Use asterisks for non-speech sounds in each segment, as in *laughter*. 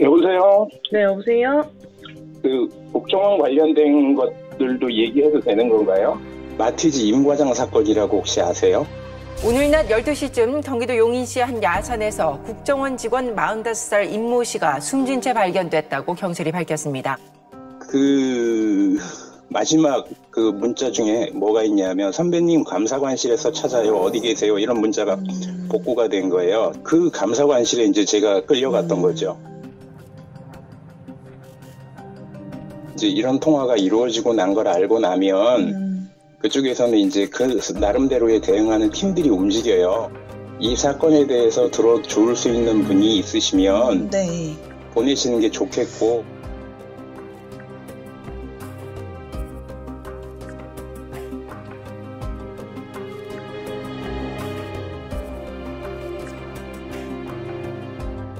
여보세요? 네, 여보세요? 그 국정원 관련된 것들도 얘기해도 되는 건가요? 마티즈 임과장 사건이라고 혹시 아세요? 오늘 낮 12시쯤 경기도 용인시 한 야산에서 국정원 직원 45살 임모 씨가 숨진 채 발견됐다고 경찰이 밝혔습니다. 그 마지막 그 문자 중에 뭐가 있냐면 선배님 감사관실에서 찾아요 어디 계세요 이런 문자가 복구가 된 거예요. 그 감사관실에 이제 제가 끌려갔던 거죠. 이제 이런 통화가 이루어지고 난 걸 알고 나면 그쪽에서는 이제 그 나름대로의 대응하는 팀들이 움직여요. 이 사건에 대해서 들어줄 수 있는 분이 있으시면 네. 보내시는 게 좋겠고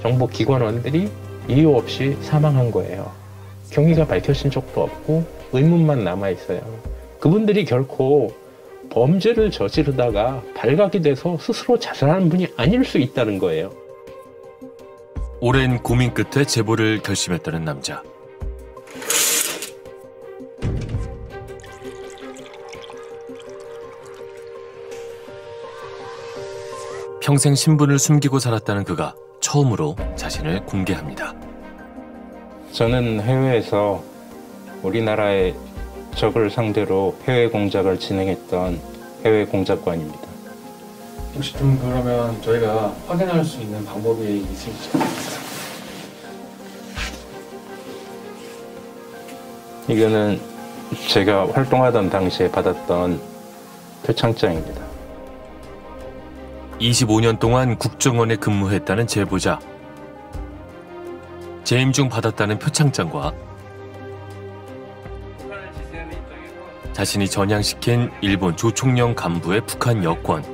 정보 기관원들이 이유 없이 사망한 거예요. 경위가 밝혀진 적도 없고 의문만 남아 있어요. 그분들이 결코 범죄를 저지르다가 발각이 돼서 스스로 자살하는 분이 아닐 수 있다는 거예요. 오랜 고민 끝에 제보를 결심했다는 남자. 평생 신분을 숨기고 살았다는 그가 처음으로 자신을 공개합니다. 저는 해외에서 우리나라의 적을 상대로 해외 공작을 진행했던 해외 공작관입니다. 혹시 좀 그러면 저희가 확인할 수 있는 방법이 있을지 이거는 제가 활동하던 당시에 받았던 표창장입니다. 25년 동안 국정원에 근무했다는 제보자. 재임 중 받았다는 표창장과 자신이 전향시킨 일본 조총령 간부의 북한 여권.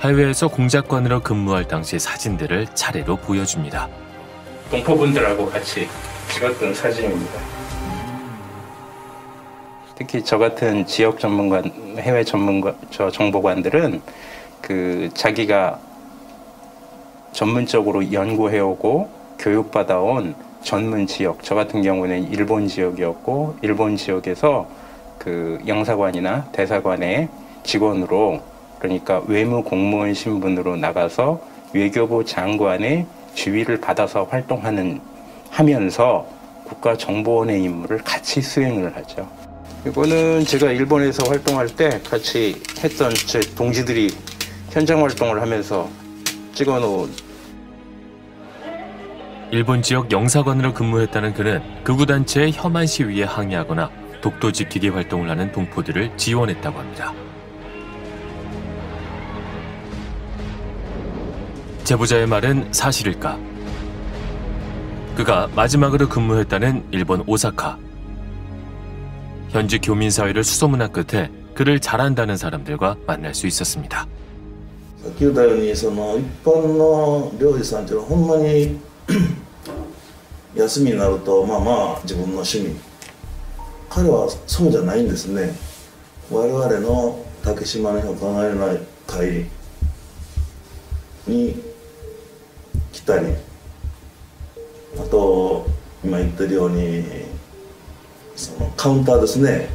해외에서 공작관으로 근무할 당시 사진들을 차례로 보여줍니다. 동포분들하고 같이 찍었던 사진입니다. 특히 저 같은 지역 전문관, 해외 전문가, 저 정보관들은 그 자기가 전문적으로 연구해오고 교육받아온 전문 지역, 저 같은 경우는 일본 지역이었고, 일본 지역에서 그 영사관이나 대사관의 직원으로, 그러니까 외무 공무원 신분으로 나가서 외교부 장관의 지위를 받아서 활동하는, 하면서 국가정보원의 임무를 같이 수행을 하죠. 이거는 제가 일본에서 활동할 때 같이 했던 제 동지들이 현장 활동을 하면서 찍어 놓은 일본 지역 영사관으로 근무했다는 그는 극우 단체의 혐한 시위에 항의하거나 독도 지키기 활동을 하는 동포들을 지원했다고 합니다. 제보자의 말은 사실일까? 그가 마지막으로 근무했다는 일본 오사카. 현지 교민 사회를 수소문한 끝에 그를 잘한다는 사람들과 만날 수 있었습니다. さっき言ったようにその一般の漁師さんっていうのはほんまに *clears throat* 休みになるとまあまあ自分の趣味。彼はそうじゃないんですね。我々の竹島の日を考えない会に来たりあと今言ってるようにそのカウンターですね。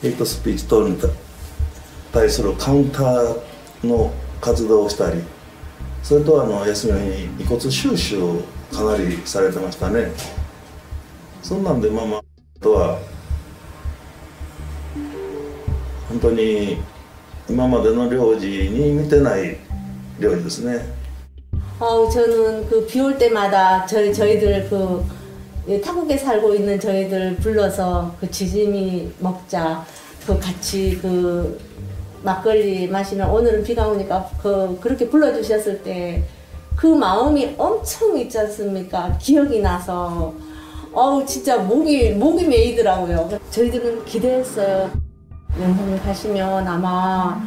ヘイトスピーチ等に対するカウンターの活動をしたりそれとあの休みの日に遺骨収集をかなりされてましたねそんなんでまあまああとは本当に今までの領事に見てない領事ですね 어, 저는 그 비 올 때마다 저희 저희들 그 예, 타국에 살고 있는 저희들 불러서 그 지짐이 먹자 그 같이 그 막걸리 마시면 오늘은 비가 오니까 그 그렇게 불러주셨을 때 그 마음이 엄청 있지 않습니까? 기억이 나서 어우 진짜 목이 목이 메이더라고요. 저희들은 기대했어요. 영상을 가시면 아마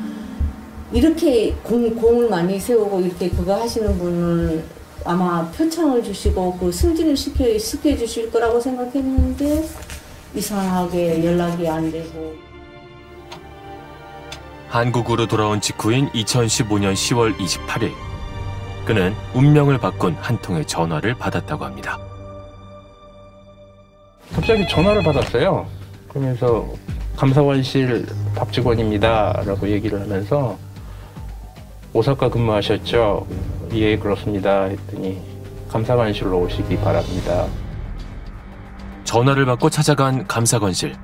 이렇게 공, 공을 많이 세우고 이렇게 그거 하시는 분은 아마 표창을 주시고 그 승진을 시켜, 시켜 주실 거라고 생각했는데 이상하게 연락이 안 되고 한국으로 돌아온 직후인 2015년 10월 28일 그는 운명을 바꾼 한 통의 전화를 받았다고 합니다. 갑자기 전화를 받았어요. 그러면서 감사원실 박직원입니다라고 얘기를 하면서 오사카 근무하셨죠? 예, 그렇습니다. 했더니 감사관실로 오시기 바랍니다. 전화를 받고 찾아간 감사관실.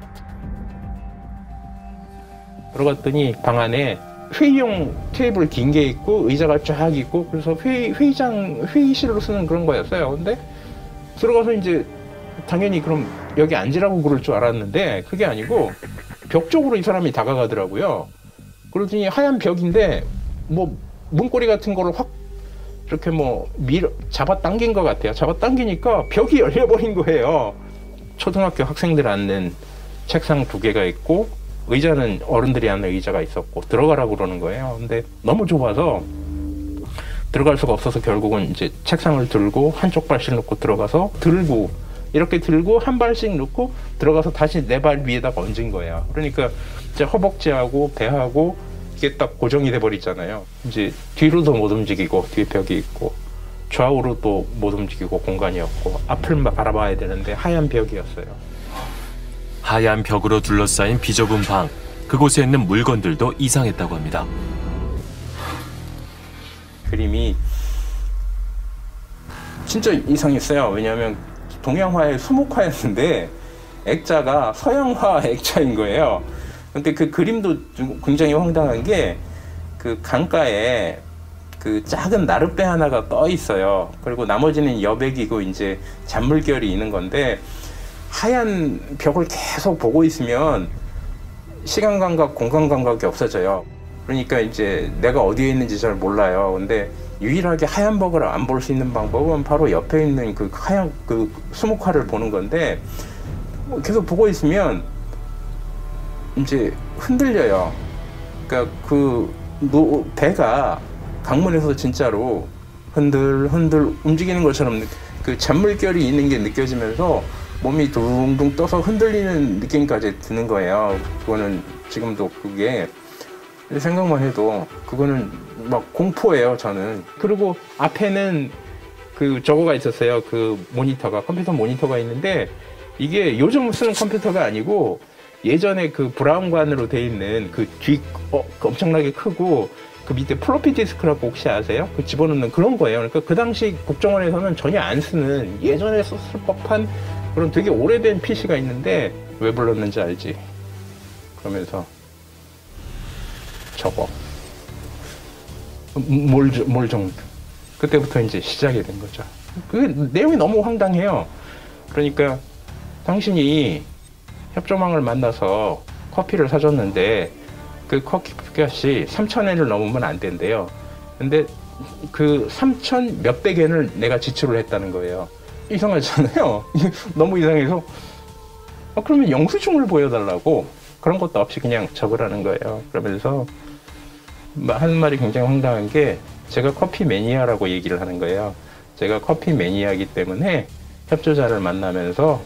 들어갔더니 방 안에 회의용 테이블 긴 게 있고 의자가 쫙 있고 그래서 회의, 회의장 회의실로 쓰는 그런 거였어요. 근데 들어가서 이제 당연히 그럼 여기 앉으라고 그럴 줄 알았는데 그게 아니고 벽 쪽으로 이 사람이 다가가더라고요. 그러더니 하얀 벽인데 뭐 문고리 같은 거를 확 이렇게 뭐 밀어 잡아 당긴 것 같아요. 잡아 당기니까 벽이 열려버린 거예요. 초등학교 학생들 앉는 책상 두 개가 있고 의자는 어른들이 앉는 의자가 있었고 들어가라고 그러는 거예요. 근데 너무 좁아서 들어갈 수가 없어서 결국은 이제 책상을 들고 한쪽 발씩 놓고 들어가서 들고 이렇게 들고 한 발씩 놓고 들어가서 다시 내발 위에다가 얹은 거예요. 그러니까 이제 허벅지하고 배하고 이게 딱 고정이 돼 버리잖아요. 이제 뒤로도 못 움직이고 뒤에 벽이 있고 좌우로 또못 움직이고 공간이 없고 앞을 바라봐야 되는데 하얀 벽이었어요. 하얀 벽으로 둘러싸인 비좁은 방. 그곳에 있는 물건들도 이상했다고 합니다. 그림이 진짜 이상했어요. 왜냐하면 동양화의 수목화였는데 액자가 서양화 *laughs* 액자인 거예요. 근데 그 그림도 좀 굉장히 황당한 게 그 강가에 그 작은 나룻배 하나가 떠 있어요. 그리고 나머지는 여백이고 이제 잔물결이 있는 건데 하얀 벽을 계속 보고 있으면 시간 감각, 공간 감각이 없어져요. 그러니까 이제 내가 어디에 있는지 잘 몰라요. 근데 유일하게 하얀 벽을 안 볼 수 있는 방법은 바로 옆에 있는 그 하얀 그 수묵화를 보는 건데 뭐 계속 보고 있으면 이제 흔들려요. 그러니까 그 노, 배가 강문에서 진짜로 흔들 흔들 움직이는 것처럼 그 잔물결이 있는 게 느껴지면서 몸이 둥둥 떠서 흔들리는 느낌까지 드는 거예요. 그거는 지금도 그게 생각만 해도 그거는 막 공포예요, 저는. 그리고 앞에는 그 저거가 있었어요. 그 모니터가 컴퓨터 모니터가 있는데 이게 요즘 쓰는 컴퓨터가 아니고 예전에 그 브라운관으로 돼 있는 그뒤 어, 그 엄청나게 크고 그 밑에 플로피 디스크라고 혹시 아세요? 그 집어넣는 그런 거예요. 그러니까 그 당시 국정원에서는 전혀 안 쓰는 예전에 썼을 법한 그런 되게 오래된 PC가 있는데 왜 불렀는지 알지? 그러면서 저거 뭘, 뭘 정, 그때부터 이제 시작이 된 거죠. 그 내용이 너무 황당해요. 그러니까 당신이 협조망을 만나서 커피를 사줬는데 그 커피 값이 3천엔을 넘으면 안 된대요. 근데 그 3천 몇백 엔을 내가 지출을 했다는 거예요. 이상하잖아요. *laughs* 너무 이상해서 아, 그러면 영수증을 보여달라고 그런 것도 없이 그냥 적으라는 거예요. 그러면서 하는 말이 굉장히 황당한 게 제가 커피 매니아라고 얘기를 하는 거예요. 제가 커피 매니아이기 때문에 협조자를 만나면서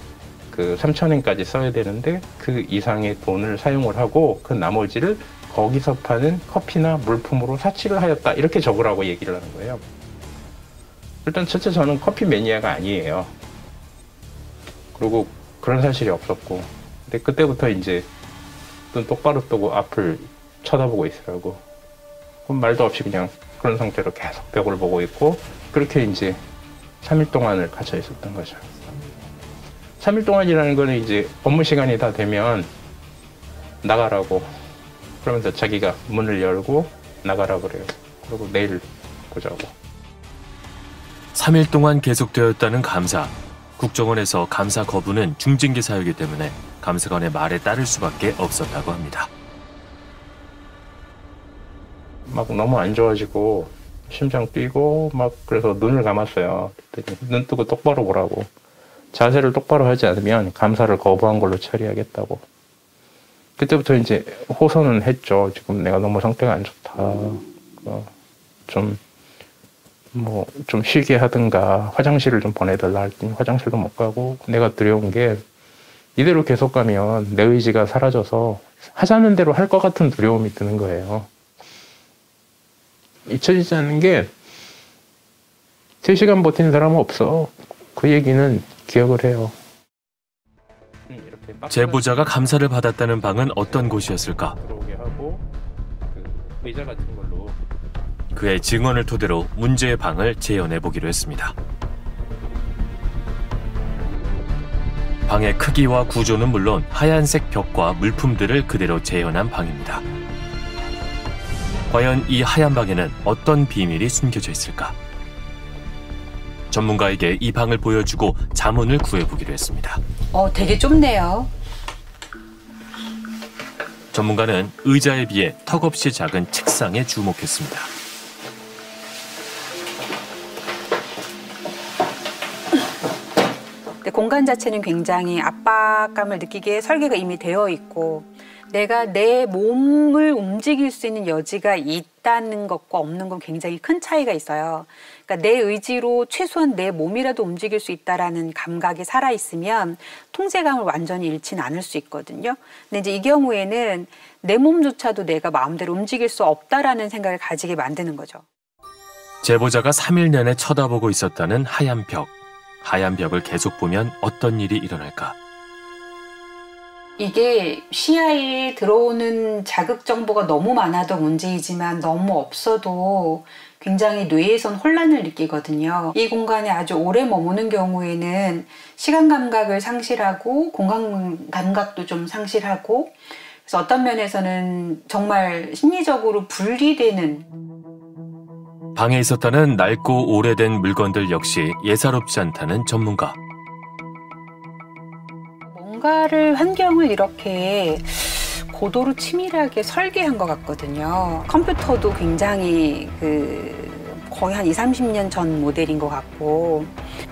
그 3천엔까지 써야 되는데 그 이상의 돈을 사용을 하고 그 나머지를 거기서 파는 커피나 물품으로 사치를 하였다 이렇게 적으라고 얘기를 하는 거예요. 일단 첫째 저는 커피 매니아가 아니에요. 그리고 그런 사실이 없었고 근데 그때부터 이제 눈 똑바로 뜨고 앞을 쳐다보고 있으라고 그럼 말도 없이 그냥 그런 상태로 계속 벽을 보고 있고 그렇게 이제 3일 동안을 갇혀 있었던 거죠. 3일 동안이라는 거는 이제 업무 시간이 다 되면 나가라고 그러면서 자기가 문을 열고 나가라 그래요. 그리고 내일 보자고. 3일 동안 계속되었다는 감사. 국정원에서 감사 거부는 중징계 사유이기 때문에 감사관의 말에 따를 수밖에 없었다고 합니다. 막 너무 안 좋아지고 심장 뛰고 막 그래서 눈을 감았어요. 눈 뜨고 똑바로 보라고. 자세를 똑바로 하지 않으면 감사를 거부한 걸로 처리하겠다고. 그때부터 이제 호소는 했죠. 지금 내가 너무 상태가 안 좋다. 어, 좀, 뭐, 좀 쉬게 하든가, 화장실을 좀 보내달라 할때 화장실도 못 가고, 내가 두려운 게, 이대로 계속 가면 내 의지가 사라져서 하자는 대로 할 것 같은 두려움이 드는 거예요. 잊혀지지 않는 게, 3시간 버틴 사람은 없어. 그 얘기는 기억을 해요. 제보자가 감사를 받았다는 방은 어떤 곳이었을까? 들어오게 하고 그 의자 같은 걸로 그의 증언을 토대로 문제의 방을 재현해 보기로 했습니다. 방의 크기와 구조는 물론 하얀색 벽과 물품들을 그대로 재현한 방입니다. 과연 이 하얀 방에는 어떤 비밀이 숨겨져 있을까? 전문가에게 이 방을 보여주고 자문을 구해보기로 했습니다. 어, 되게 좁네요. 전문가는 의자에 비해 턱없이 작은 책상에 주목했습니다. 공간 자체는 굉장히 압박감을 느끼게 설계가 이미 되어 있고 내가 내 몸을 움직일 수 있는 여지가 있다는 것과 없는 건 굉장히 큰 차이가 있어요. 그러니까 내 의지로 최소한 내 몸이라도 움직일 수 있다라는 감각이 살아 있으면 통제감을 완전히 잃지는 않을 수 있거든요. 근데 이제 이 경우에는 내 몸조차도 내가 마음대로 움직일 수 없다라는 생각을 가지게 만드는 거죠. 제보자가 3일 내내 쳐다보고 있었다는 하얀 벽. 하얀 벽을 계속 보면 어떤 일이 일어날까? 이게 시야에 들어오는 자극 정보가 너무 많아도 문제이지만 너무 없어도 굉장히 뇌에선 혼란을 느끼거든요. 이 공간에 아주 오래 머무는 경우에는 시간 감각을 상실하고 공간 감각도 좀 상실하고 그래서 어떤 면에서는 정말 심리적으로 분리되는 방에 있었다는 낡고 오래된 물건들 역시 예사롭지 않다는 전문가. 뭔가를 환경을 이렇게 고도로 치밀하게 설계한 것 같거든요. 컴퓨터도 굉장히 그 거의 한 2, 30년 전 모델인 것 같고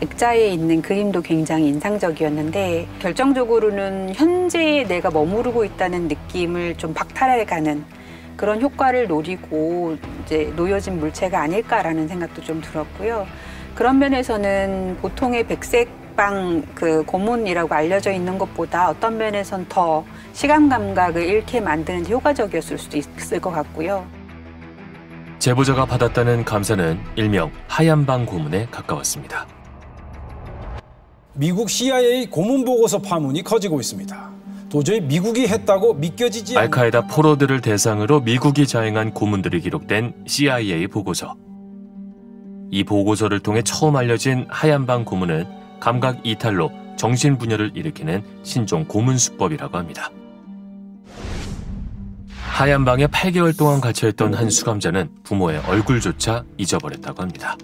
액자에 있는 그림도 굉장히 인상적이었는데 결정적으로는 현재에 내가 머무르고 있다는 느낌을 좀 박탈해가는 그런 효과를 노리고 이제 놓여진 물체가 아닐까라는 생각도 좀 들었고요. 그런 면에서는 보통의 백색 그 고문이라고 알려져 있는 것보다 어떤 면에선 더 시간 감각을 잃게 만드는 데 효과적이었을 수도 있을 것 같고요. 제보자가 받았다는 감사는 일명 하얀 방 고문에 가까웠습니다. 미국 CIA 고문 보고서 파문이 커지고 있습니다. 도저히 미국이 했다고 믿겨지지 알카에다 포로들을 대상으로 미국이 자행한 고문들이 기록된 CIA 보고서. 이 보고서를 통해 처음 알려진 하얀방 고문은 감각 이탈로 정신 분열을 일으키는 신종 고문 수법이라고 합니다. 하얀 방에 8개월 동안 갇혀있던 한 수감자는 부모의 얼굴조차 잊어버렸다고 합니다.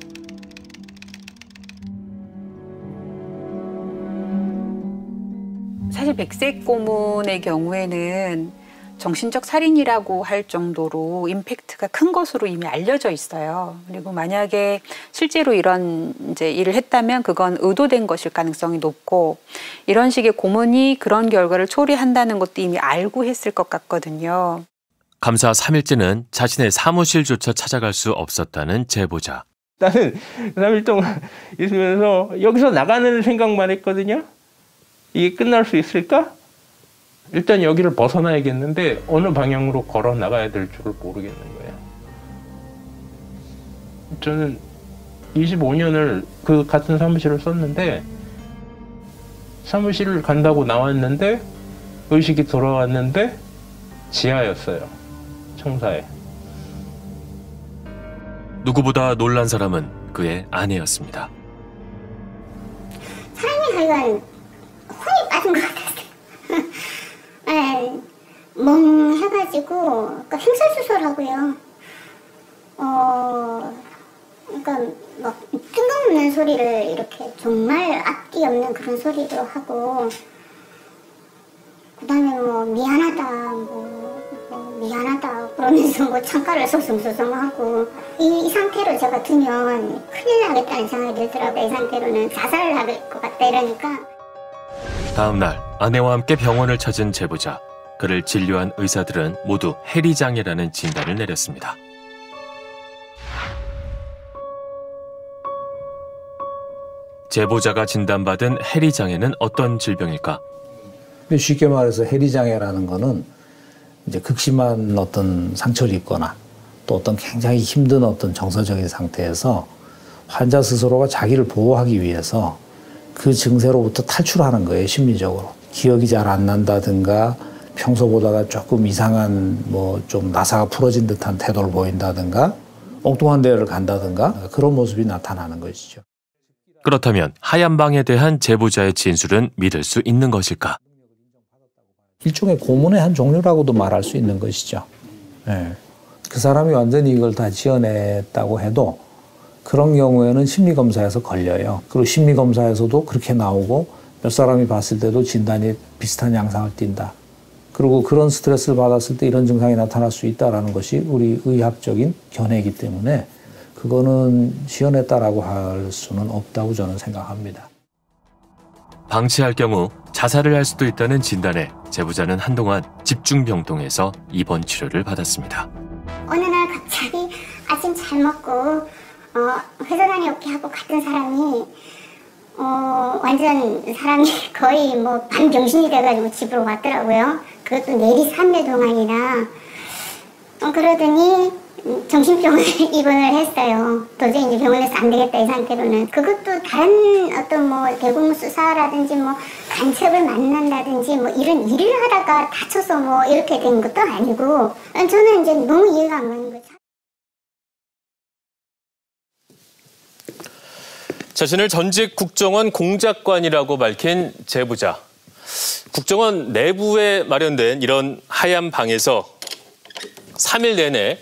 사실 백색 고문의 경우에는 정신적 살인이라고 할 정도로 임팩트가 큰 것으로 이미 알려져 있어요. 그리고 만약에 실제로 이런 이제 일을 했다면 그건 의도된 것일 가능성이 높고 이런 식의 고문이 그런 결과를 초래한다는 것도 이미 알고 했을 것 같거든요. 감사 3일째는 자신의 사무실조차 찾아갈 수 없었다는 제보자. 나는 3일 동안 있으면서 여기서 나가는 생각만 했거든요. 이게 끝날 수 있을까? 일단 여기를 벗어나야겠는데 어느 방향으로 걸어 나가야 될 줄을 모르겠는 거예요. 저는 25년을 그 같은 사무실을 썼는데 사무실을 간다고 나왔는데 의식이 돌아왔는데 지하였어요. 청사에. 누구보다 놀란 사람은 그의 아내였습니다. 사람이 하여간 혼이 빠진 것 같았어요. *laughs* 네, 멍해가지고 그러니까 횡설수설하고요. 어, 그러니까 막 뜬금없는 소리를 이렇게 정말 앞뒤 없는 그런 소리도 하고 그다음에 뭐 미안하다 뭐, 뭐 미안하다 그러면서 뭐 창가를 소송소송하고 이, 이, 상태로 제가 두면 큰일 나겠다는 생각이 들더라고요. 이 상태로는 자살을 할 것 같다 이러니까. 다음 날 아내와 함께 병원을 찾은 제보자. 그를 진료한 의사들은 모두 해리 장애라는 진단을 내렸습니다. 제보자가 진단받은 해리 장애는 어떤 질병일까? 쉽게 말해서 해리 장애라는 거는 이제 극심한 어떤 상처를 입거나 또 어떤 굉장히 힘든 어떤 정서적인 상태에서 환자 스스로가 자기를 보호하기 위해서 그 증세로부터 탈출하는 거예요, 심리적으로. 기억이 잘 안 난다든가 평소보다가 조금 이상한 뭐 좀 나사가 풀어진 듯한 태도를 보인다든가 엉뚱한 데를 간다든가 그런 모습이 나타나는 것이죠. 그렇다면 하얀 방에 대한 제보자의 진술은 믿을 수 있는 것일까? 일종의 고문의 한 종류라고도 말할 수 있는 것이죠. 네. 그 사람이 완전히 이걸 다 지어냈다고 해도 그런 경우에는 심리검사에서 걸려요. 그리고 심리검사에서도 그렇게 나오고 몇 사람이 봤을 때도 진단이 비슷한 양상을 띈다. 그리고 그런 스트레스를 받았을 때 이런 증상이 나타날 수 있다는 것이 우리 의학적인 견해이기 때문에 그거는 지어냈다라고 할 수는 없다고 저는 생각합니다. 방치할 경우 자살을 할 수도 있다는 진단에 제보자는 한동안 집중병동에서 입원 치료를 받았습니다. 어느 날 갑자기 아침 잘 먹고 어, 회사 다녀올게 하고 갔던 사람이 어, 완전 사람이 *laughs* 거의 뭐 반병신이 돼가지고 집으로 왔더라고요. 그것도 내리 3일 동안이나 어, 그러더니 정신병원에 *laughs* 입원을 했어요. 도저히 이제 병원에서 안 되겠다 이 상태로는 그것도 다른 어떤 뭐 대공 수사라든지 뭐 간첩을 만난다든지 뭐 이런 일을 하다가 다쳐서 뭐 이렇게 된 것도 아니고 저는 이제 너무 이해가 안 가는 거죠. 자신을 전직 국정원 공작관이라고 밝힌 제보자. 국정원 내부에 마련된 이런 하얀 방에서 3일 내내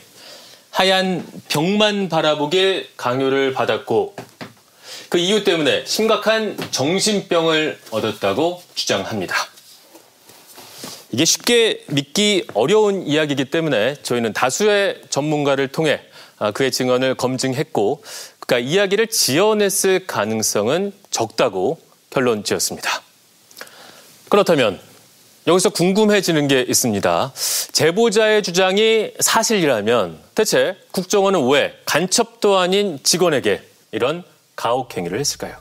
하얀 벽만 바라보길 강요를 받았고 그 이유 때문에 심각한 정신병을 얻었다고 주장합니다. 이게 쉽게 믿기 어려운 이야기이기 때문에 저희는 다수의 전문가를 통해 아, 그의 증언을 검증했고 그가 이야기를 지어냈을 가능성은 적다고 결론 지었습니다. 그렇다면 여기서 궁금해지는 게 있습니다. 제보자의 주장이 사실이라면 대체 국정원은 왜 간첩도 아닌 직원에게 이런 가혹행위를 했을까요?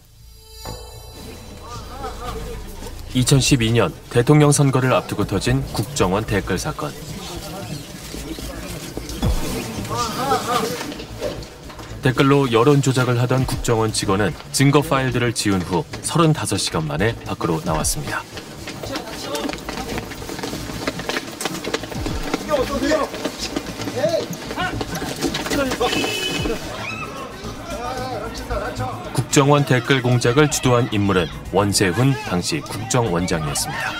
2012년 대통령 선거를 앞두고 터진 국정원 댓글 사건. 댓글로 여론 조작을 하던 국정원 직원은 증거 파일들을 지운 후 35시간 만에 밖으로 나왔습니다. 국정원 댓글 공작을 주도한 인물은 원세훈 당시 국정원장이었습니다.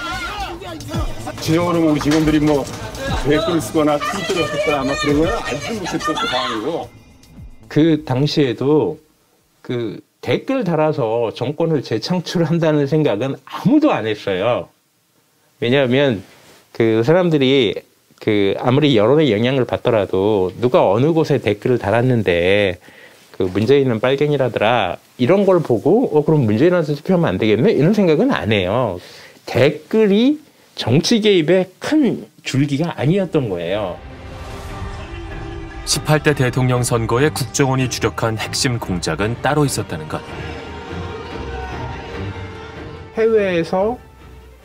지적으로 우리 직원들이 뭐 댓글 쓰거나 트위터를 했거나 아마 그런 건 알지 못했던 그 상황이고 그 당시에도 그 댓글 달아서 정권을 재창출한다는 생각은 아무도 안 했어요. 왜냐하면 그 사람들이 그 아무리 여론의 영향을 받더라도 누가 어느 곳에 댓글을 달았는데 그 문재인은 빨갱이라더라 이런 걸 보고 어 그럼 문재인한테 투표하면 안 되겠네 이런 생각은 안 해요. 댓글이 정치 개입의 큰 줄기가 아니었던 거예요. 18대 대통령 선거에 국정원이 주력한 핵심 공작은 따로 있었다는 것. 해외에서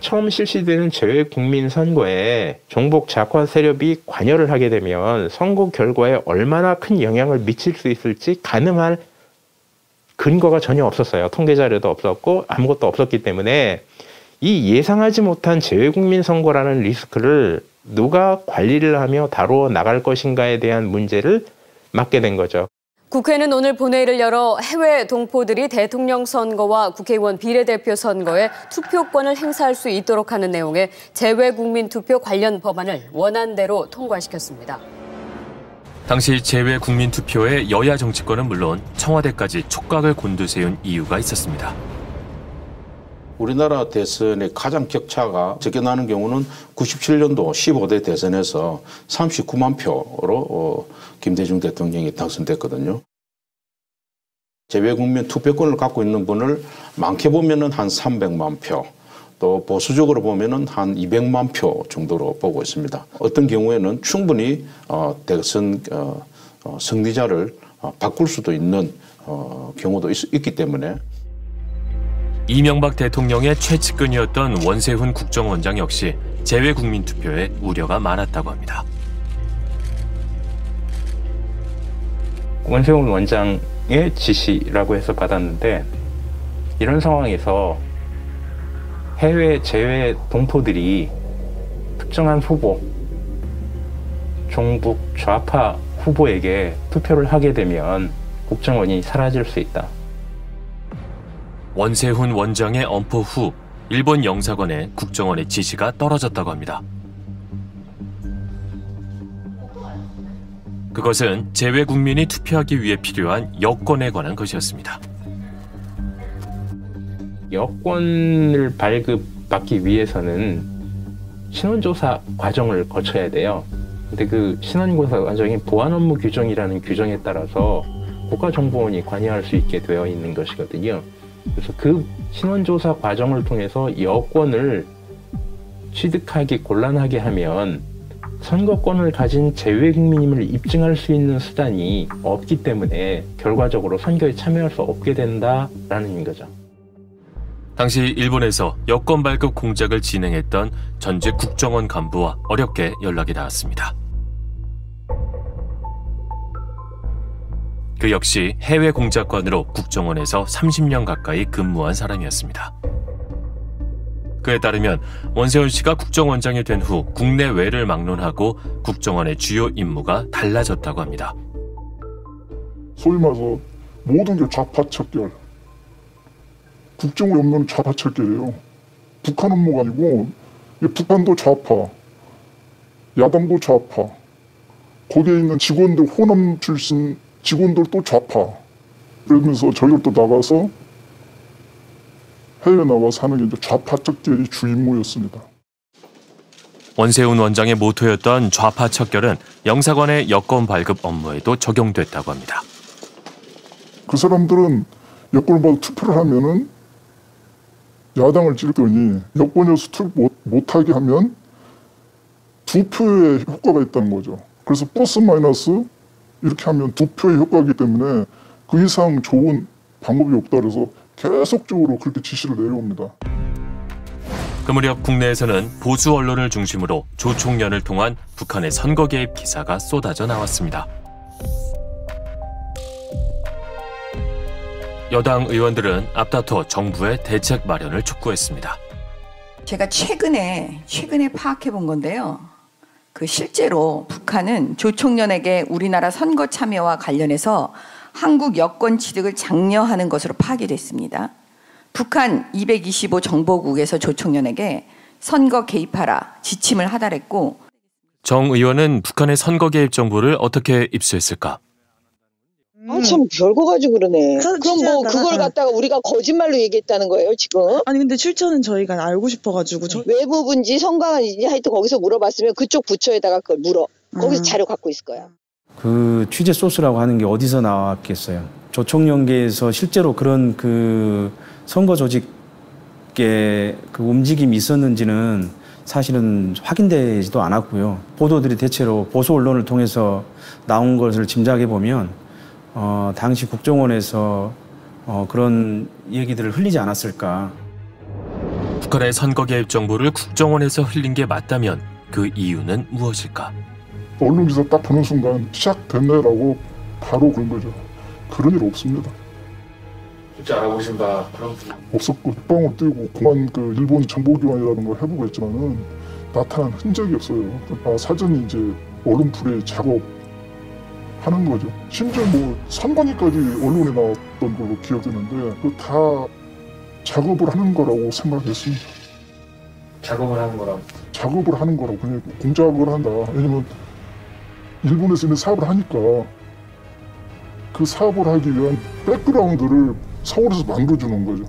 처음 실시되는 재외국민 선거에 종북 좌파 세력이 관여를 하게 되면 선거 결과에 얼마나 큰 영향을 미칠 수 있을지 가늠할 근거가 전혀 없었어요. 통계 자료도 없었고 아무것도 없었기 때문에 이 예상하지 못한 재외국민 선거라는 리스크를 누가 관리를 하며 다루어 나갈 것인가에 대한 문제를 맡게 된 거죠. 국회는 오늘 본회의를 열어 해외 동포들이 대통령 선거와 국회의원 비례대표 선거에 투표권을 행사할 수 있도록 하는 내용의 재외국민 투표 관련 법안을 원안대로 통과시켰습니다. 당시 재외국민 투표에 여야 정치권은 물론 청와대까지 촉각을 곤두세운 이유가 있었습니다. 우리나라 대선의 가장 격차가 적게 나는 경우는 97년도 15대 대선에서 39만 표로 어, 김대중 대통령이 당선됐거든요. 재외국민 투표권을 갖고 있는 분을 많게 보면은 한 300만 표, 또 보수적으로 보면은 한 200만 표 정도로 보고 있습니다. 어떤 경우에는 충분히 어, 대선 어, 어, 승리자를 어, 바꿀 수도 있는 어, 경우도 있, 있기 때문에 이명박 대통령의 최측근이었던 원세훈 국정원장 역시 재외국민 투표에 우려가 많았다고 합니다. 원세훈 원장의 지시라고 해서 받았는데 이런 상황에서 해외 제외 동포들이 특정한 후보, 종북 좌파 후보에게 투표를 하게 되면 국정원이 사라질 수 있다. 원세훈 원장의 엄포 후 일본 영사관에 국정원의 지시가 떨어졌다고 합니다. 그것은 제외 국민이 투표하기 위해 필요한 여권에 관한 것이었습니다. 여권을 발급받기 위해서는 신원조사 과정을 거쳐야 돼요. 근데 그 신원조사 과정이 보안 업무 규정이라는 규정에 따라서 국가정보원이 관여할 수 있게 되어 있는 것이거든요. 그래서 그 신원조사 과정을 통해서 여권을 취득하기 곤란하게 하면 선거권을 가진 재외국민임을 입증할 수 있는 수단이 없기 때문에 결과적으로 선거에 참여할 수 없게 된다라는 거죠. 당시 일본에서 여권 발급 공작을 진행했던 전직 국정원 간부와 어렵게 연락이 닿았습니다. 그 역시 해외 공작관으로 국정원에서 30년 가까이 근무한 사람이었습니다. 그에 따르면 원세훈 씨가 국정원장이 된 후 국내외를 막론하고 국정원의 주요 임무가 달라졌다고 합니다. 소위 말해서 모든 게 좌파 척결. 국정의 업무는 좌파 척결이에요. 북한 업무가 아니고 북한도 좌파, 야당도 좌파, 거기에 있는 직원들 호남 출신 직원들도 좌파. 그러면서 저희도 나가서 해외 나가서 하는 게 이제 좌파 척결이 주임무였습니다. 원세훈 원장의 모토였던 좌파 척결은 영사관의 여권 발급 업무에도 적용됐다고 합니다. 그 사람들은 여권을 받아 투표를 하면은 야당을 찍더니 여권에서 투표 못, 못하게 하면 두 표의 효과가 있다는 거죠. 그래서 플러스 마이너스 이렇게 하면 두 표의 효과이기 때문에 그 이상 좋은 방법이 없다 그래서 계속적으로 그렇게 지시를 내려옵니다. 그 무렵 국내에서는 보수 언론을 중심으로 조총련을 통한 북한의 선거 개입 기사가 쏟아져 나왔습니다. 여당 의원들은 앞다퉈 정부의 대책 마련을 촉구했습니다. 제가 최근에 최근에 파악해 본 건데요. 그 실제로 북한은 조총련에게 우리나라 선거 참여와 관련해서 한국 여권 취득을 장려하는 것으로 파악이 됐습니다. 북한 225 정보국에서 조총련에게 선거 개입하라 지침을 하달했고 정 의원은 북한의 선거 개입 정보를 어떻게 입수했을까? 아, 참 별거 가지고 그러네. 그럼 뭐 그걸 갖다가 우리가 거짓말로 얘기했다는 거예요, 지금? 아니 근데 출처는 저희가 알고 싶어가지고 저... 외부분지 선관인지 하여튼 거기서 물어봤으면 그쪽 부처에다가 그걸 물어. 거기서 음. 자료 갖고 있을 거야. 그 취재 소스라고 하는 게 어디서 나왔겠어요? 조총련계에서 실제로 그런 그 선거 조직의 그 움직임이 있었는지는 사실은 확인되지도 않았고요. 보도들이 대체로 보수 언론을 통해서 나온 것을 짐작해 보면 어, 당시 국정원에서 어, 그런 얘기들을 흘리지 않았을까. 북한의 선거 개입 정보를 국정원에서 흘린 게 맞다면 그 이유는 무엇일까? 언론 기사 딱 보는 순간 시작됐네라고 바로 건 거죠. 그런 일 없습니다. 실제 알아보신 바 그런 분 없었고 뻥을 띄고 공안 그 일본 정보기관이라는 걸 해보고 했지만은 나타난 흔적이 없어요. 아, 사전에 이제 언론풀이 작업 하는 거죠. 심지어 뭐 선관위까지 언론에 나왔던 걸로 기억되는데 그다 작업을 하는 거라고 생각했습니다. 작업을 하는 거라고. 작업을 하는 거라고 그냥 공작을 한다. 왜냐면 일본에서 이미 사업을 하니까 그 사업을 하기 위한 백그라운드를 서울에서 만들어주는 거죠.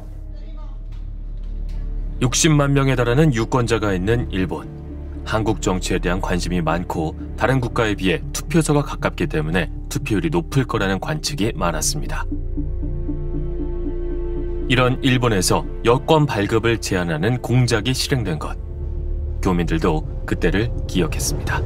60만 명에 달하는 유권자가 있는 일본. 한국 정치에 대한 관심이 많고 다른 국가에 비해 투표소가 가깝기 때문에 투표율이 높을 거라는 관측이 많았습니다. 이런 일본에서 여권 발급을 제한하는 공작이 실행된 것. 교민들도 그때를 기억했습니다.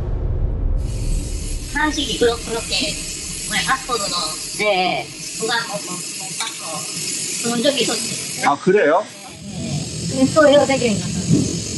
아 그래요? うになっ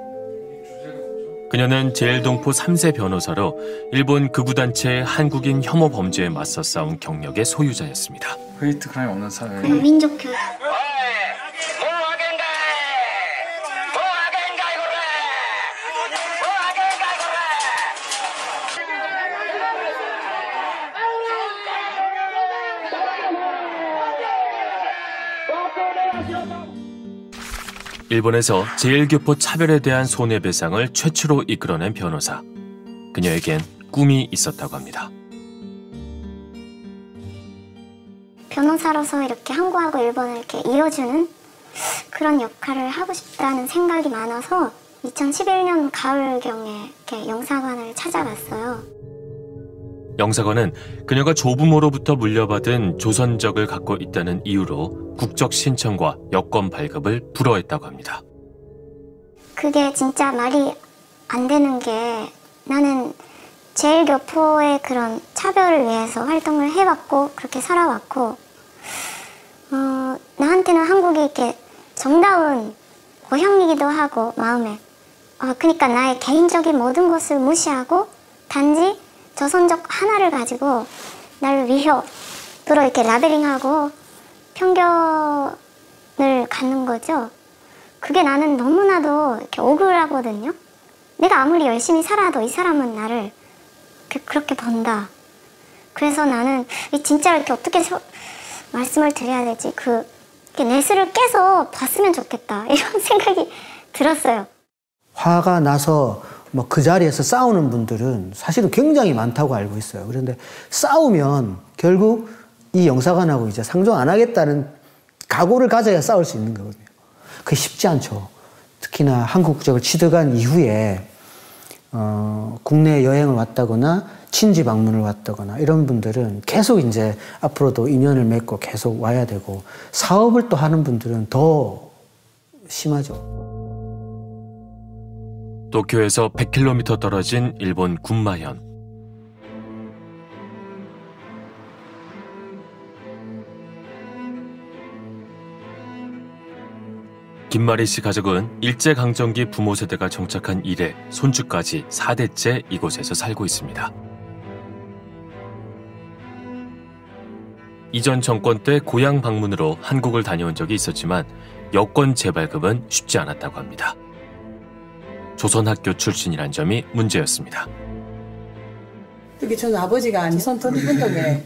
그녀는 제일동포 3세 변호사로 일본 극우단체 한국인 혐오 범죄에 맞서 싸운 경력의 소유자였습니다. 헤이트 크라임 없는 사회. 민족 교육. 일본에서 제일교포 차별에 대한 손해배상을 최초로 이끌어낸 변호사. 그녀에겐 꿈이 있었다고 합니다. 변호사로서 이렇게 한국하고 일본을 이렇게 이어주는 그런 역할을 하고 싶다는 생각이 많아서 2011년 가을경에 이렇게 영사관을 찾아갔어요. 영사관은 그녀가 조부모로부터 물려받은 조선적을 갖고 있다는 이유로 국적 신청과 여권 발급을 불허했다고 합니다. 그게 진짜 말이 안 되는 게 나는 제일 교포의 그런 차별을 위해서 활동을 해왔고 그렇게 살아왔고 어, 나한테는 한국이 이렇게 정다운 고향이기도 하고 마음에 어, 그러니까 나의 개인적인 모든 것을 무시하고 단지 조선적 하나를 가지고 나를 위협으로 이렇게 라벨링하고 편견을 갖는 거죠. 그게 나는 너무나도 이렇게 억울하거든요. 내가 아무리 열심히 살아도 이 사람은 나를 그, 그렇게 본다. 그래서 나는 진짜 이렇게 어떻게 서, 말씀을 드려야 되지? 그 내스를 깨서 봤으면 좋겠다. *laughs* 이런 생각이 들었어요. 화가 나서 뭐 그 자리에서 싸우는 분들은 사실은 굉장히 많다고 알고 있어요. 그런데 싸우면 결국 이 영사관하고 이제 상종 안 하겠다는 각오를 가져야 싸울 수 있는 거거든요. 그게 쉽지 않죠. 특히나 한국 국적을 취득한 이후에 어, 국내 여행을 왔다거나 친지 방문을 왔다거나 이런 분들은 계속 이제 앞으로도 인연을 맺고 계속 와야 되고 사업을 또 하는 분들은 더 심하죠. 도쿄에서 100km 떨어진 일본 군마현. 김마리 씨 가족은 일제강점기 부모 세대가 정착한 이래 손주까지 4대째 이곳에서 살고 있습니다. 이전 정권 때 고향 방문으로 한국을 다녀온 적이 있었지만 여권 재발급은 쉽지 않았다고 합니다. 조선학교 출신이란 점이 문제였습니다. 특히 저는 아버지가 아니선 독립운동에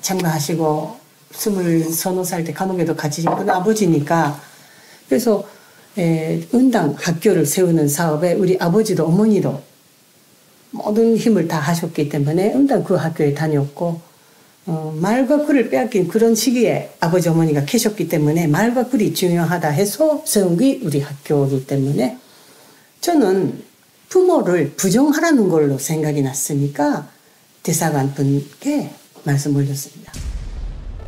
참가하시고 스물 서너 살 때 감옥에도 같이 있던 아버지니까 그래서 에, 은당 학교를 세우는 사업에 우리 아버지도 어머니도 모든 힘을 다 하셨기 때문에 은당 그 학교에 다녔고 어, 말과 글을 빼앗긴 그런 시기에 아버지 어머니가 계셨기 때문에 말과 글이 중요하다 해서 세운 게 우리 학교이기 때문에 저는 부모를 부정하라는 걸로 생각이 났으니까 대사관 분께 말씀 올렸습니다.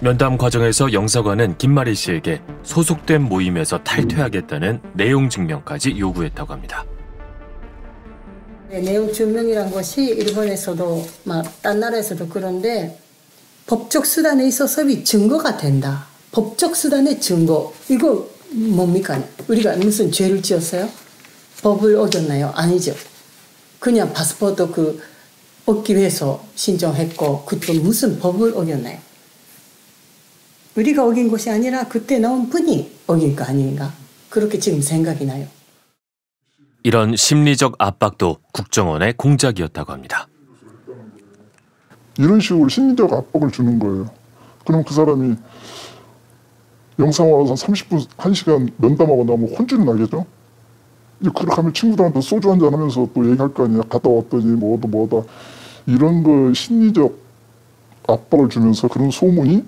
면담 과정에서 영사관은 김마리 씨에게 소속된 모임에서 탈퇴하겠다는 내용 증명까지 요구했다고 합니다. 네, 내용 증명이란 것이 일본에서도 막 딴 나라에서도 그런데 법적 수단에 있어서 증거가 된다. 법적 수단의 증거 이거 뭡니까? 우리가 무슨 죄를 지었어요? 법을 어겼나요? 아니죠. 그냥 파스포르트 그 얻기 위해서 신청했고 그때 무슨 법을 어겼나요? 우리가 어긴 것이 아니라 그때 나온 분이 어긴 거 아닌가? 그렇게 지금 생각이 나요. 이런 심리적 압박도 국정원의 공작이었다고 합니다. 이런 식으로 심리적 압박을 주는 거예요. 그럼 그 사람이 영상 와서 30분, 1시간 면담하고 나면 혼쭐이 나겠죠? 그렇게 하면 친구들한테 소주 한잔 하면서 또 얘기할 거 아니야. 갔다 왔더니 뭐다 뭐다. 이런 거 심리적 압박을 주면서 그런 소문이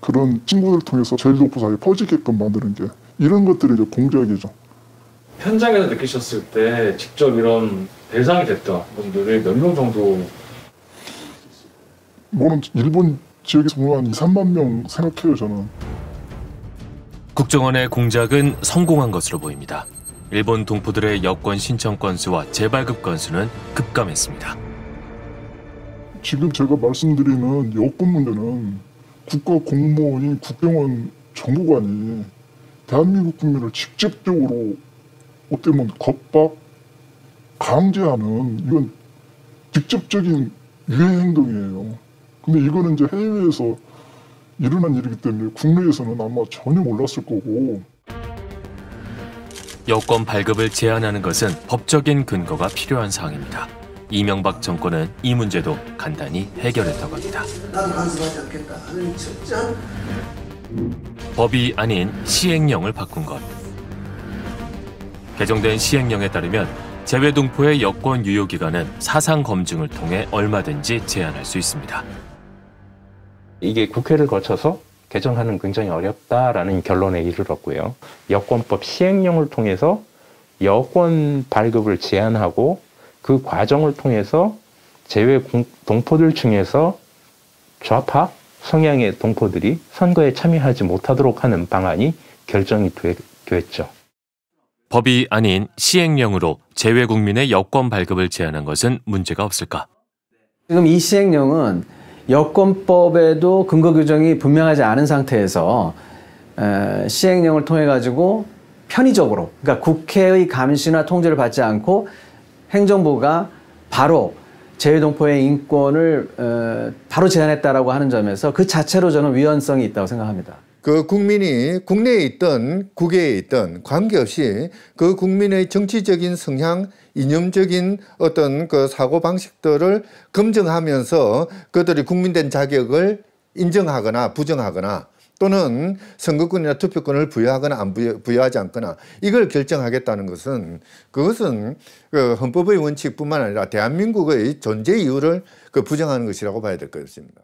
그런 친구들 통해서 제일도포 사이에 퍼지게끔 만드는 게 이런 것들이 이제 공작이죠. 현장에서 느끼셨을 때 직접 이런 대상이 됐던 분들이 몇 명 정도 뭐는 일본 지역에서 보면 한 2, 3만 명 생각해요 저는. 국정원의 공작은 성공한 것으로 보입니다. 일본 동포들의 여권 신청 건수와 재발급 건수는 급감했습니다. 지금 제가 말씀드리는 여권 문제는 국가 공무원인 국경원 정보관이 대한민국 국민을 직접적으로 어떻게 보면 겁박, 강제하는 이건 직접적인 유해 행동이에요. 근데 이거는 이제 해외에서 일어난 일이기 때문에 국내에서는 아마 전혀 몰랐을 거고 여권 발급을 제한하는 것은 법적인 근거가 필요한 사항입니다. 이명박 정권은 이 문제도 간단히 해결했다고 합니다. 법이 아닌 시행령을 바꾼 것. 개정된 시행령에 따르면 재외동포의 여권 유효 기간은 사상 검증을 통해 얼마든지 제한할 수 있습니다. 이게 국회를 거쳐서 개정하는 굉장히 어렵다라는 결론에 이르렀고요. 여권법 시행령을 통해서 여권 발급을 제한하고 그 과정을 통해서 재외 공- 동포들 중에서 좌파 성향의 동포들이 선거에 참여하지 못하도록 하는 방안이 결정이 되- 됐죠. 법이 아닌 시행령으로 재외 국민의 여권 발급을 제한한 것은 문제가 없을까? 지금 이 시행령은 여권법에도 근거 규정이 분명하지 않은 상태에서 에, 시행령을 통해 가지고 편의적으로 그러니까 국회의 감시나 통제를 받지 않고 행정부가 바로 재외동포의 인권을 어, 바로 제한했다라고 하는 점에서 그 자체로 저는 위헌성이 있다고 생각합니다. 그 국민이 국내에 있든 국외에 있든 관계없이 그 국민의 정치적인 성향, 이념적인 어떤 그 사고 방식들을 검증하면서 그들이 국민된 자격을 인정하거나 부정하거나 또는 선거권이나 투표권을 부여하거나 안 부여, 부여하지 않거나 이걸 결정하겠다는 것은 그것은 그 헌법의 원칙뿐만 아니라 대한민국의 존재 이유를 그 부정하는 것이라고 봐야 될 것입니다.